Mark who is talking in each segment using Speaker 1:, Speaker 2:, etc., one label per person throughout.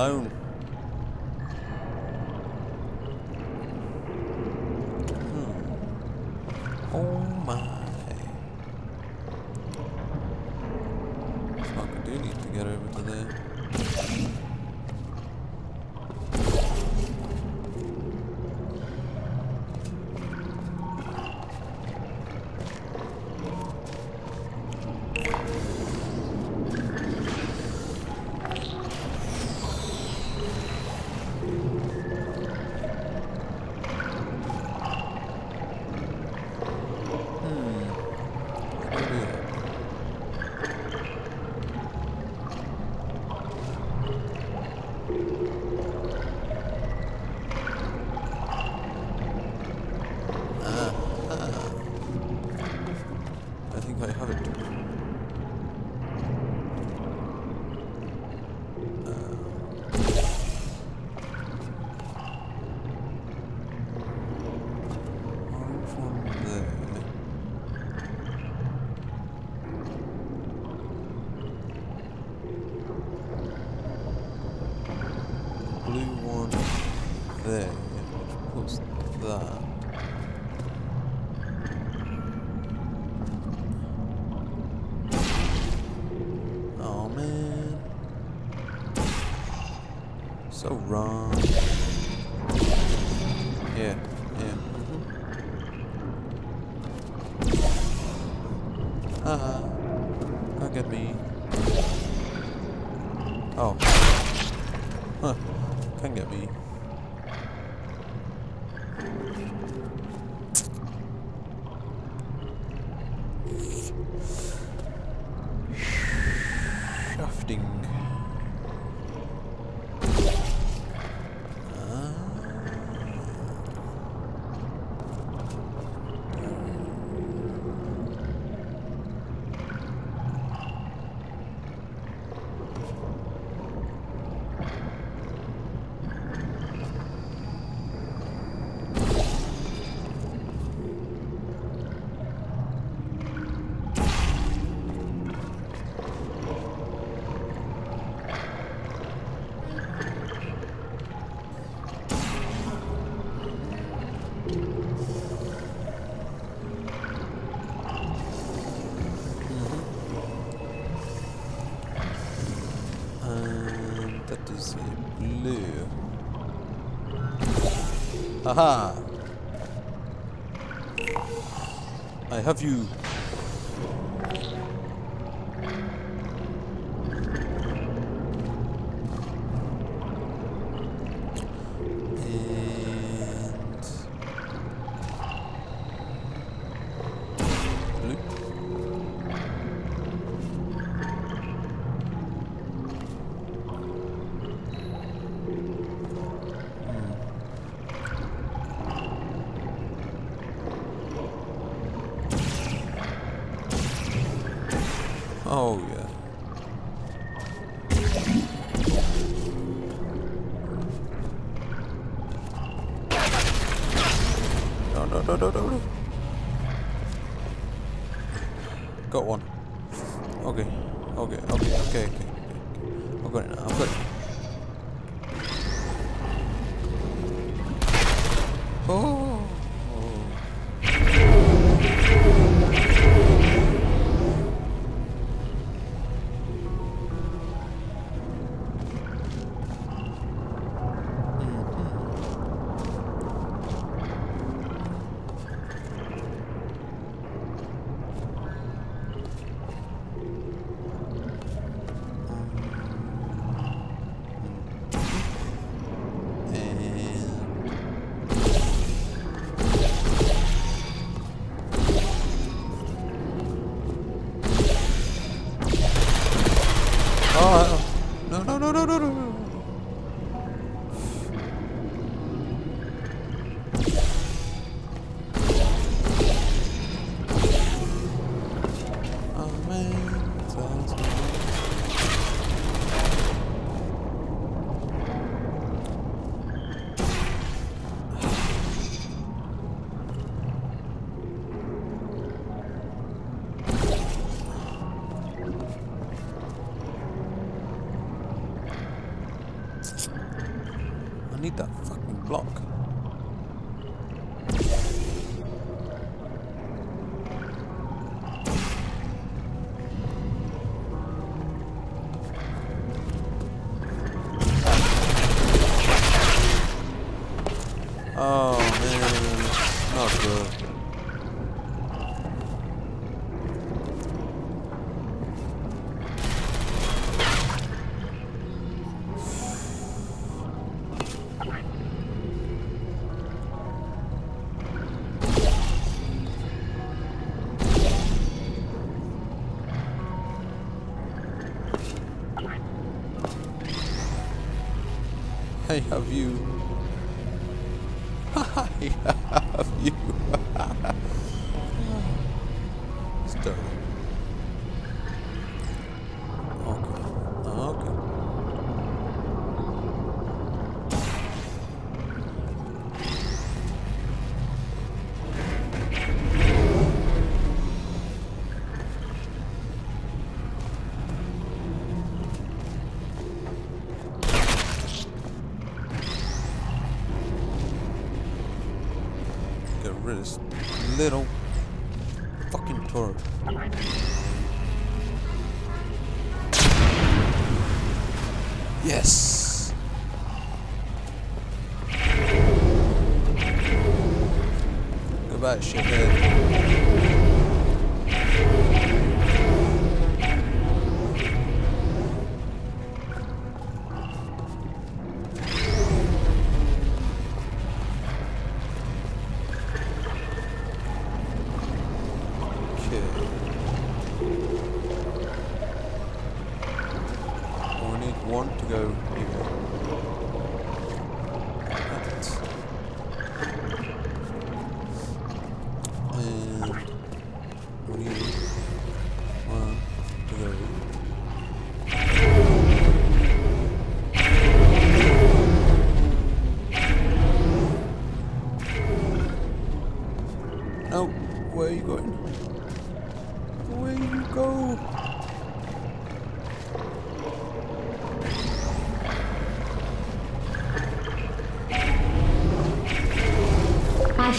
Speaker 1: alone. Hmm. Oh my. Fuck, I do need to get over to there. So wrong. Yeah, yeah. Uh huh. Can't get me. Oh. Huh. Can get me. Aha! I have you. Okay. Okay, okay, okay, okay. okay. I've got it now, I've got it. Need that fucking block. I have you. I have you. Little fucking turret. Yes. Goodbye, shithead.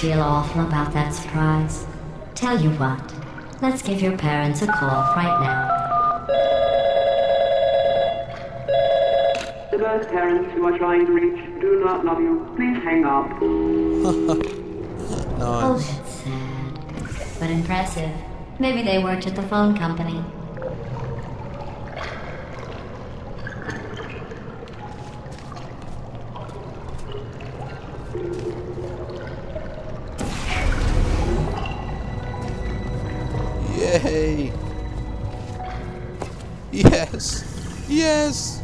Speaker 2: Feel awful about that surprise. Tell you what, let's give your parents a call right now.
Speaker 3: The birth parents you are trying to reach do not love you. Please hang up.
Speaker 2: Oh,
Speaker 1: Nice.
Speaker 2: that's sad. But impressive. Maybe they worked at the phone company.
Speaker 1: Yes! Yes!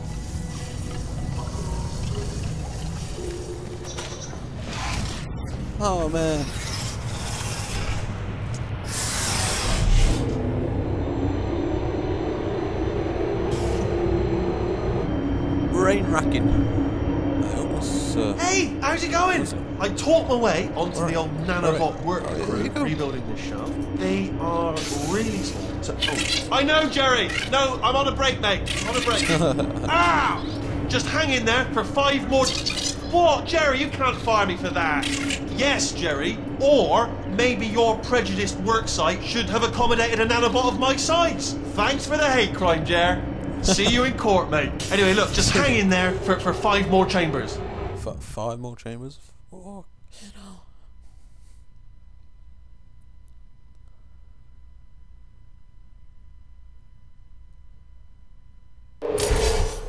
Speaker 1: Oh man. Brain racking. Uh,
Speaker 4: Hey, how's it going? I talked my way onto
Speaker 1: Alright.
Speaker 4: the old nanobot
Speaker 1: Alright.
Speaker 4: work
Speaker 1: Oh,
Speaker 4: crew
Speaker 1: you
Speaker 4: rebuilding this shaft. They are really small. So, oh. I know, Jerry. No, I'm on a break, mate. On a break. Ow! Just hang in there for five more. What, Jerry? You can't fire me for that. Yes, Jerry. Or maybe your prejudiced work site should have accommodated a nanobot of my size. Thanks for the hate crime, Jer. See you in court, mate. Anyway, look, just hang in there for, for five more chambers.
Speaker 1: F- five more chambers. Oh, you know.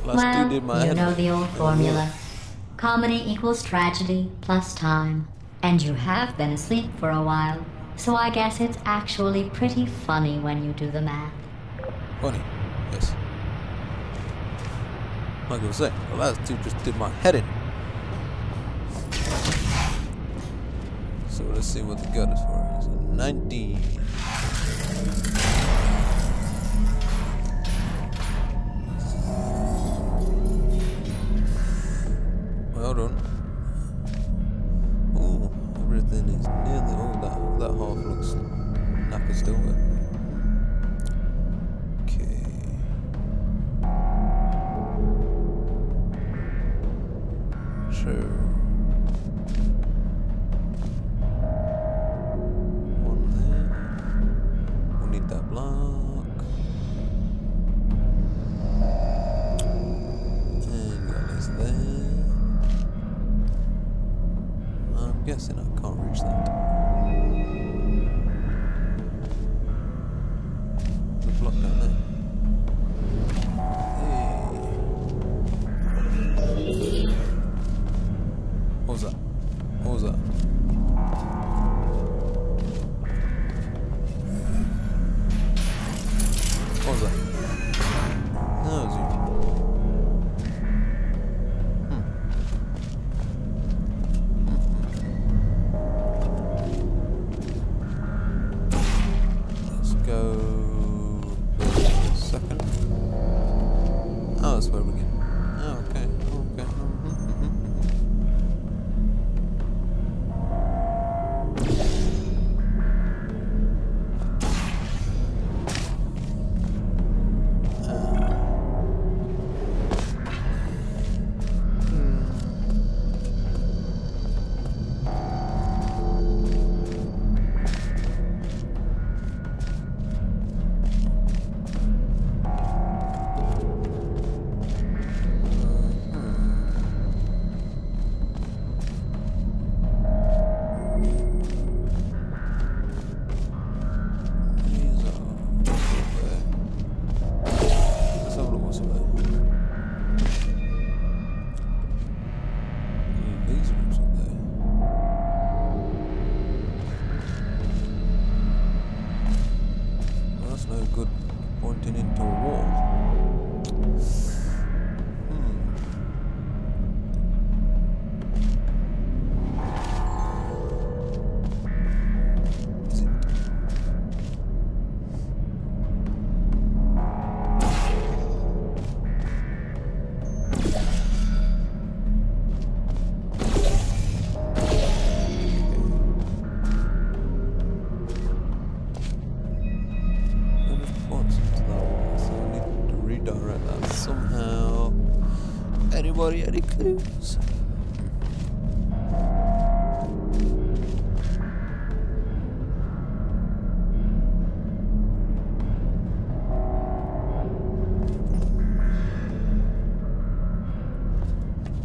Speaker 1: Last
Speaker 2: well,
Speaker 1: dude did my
Speaker 2: you
Speaker 1: head.
Speaker 2: know the old formula. Comedy equals tragedy plus time. And you have been asleep for a while, so I guess it's actually pretty funny when you do the math.
Speaker 1: Funny. Yes. Like I was saying, the last dude just did my head in. So let's see what the gut is for. It's a 19. Well done. Ooh, everything is nearly. Oh, that, that half looks knackered still. Okay. two. The clues?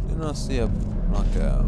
Speaker 1: Didn't see a like a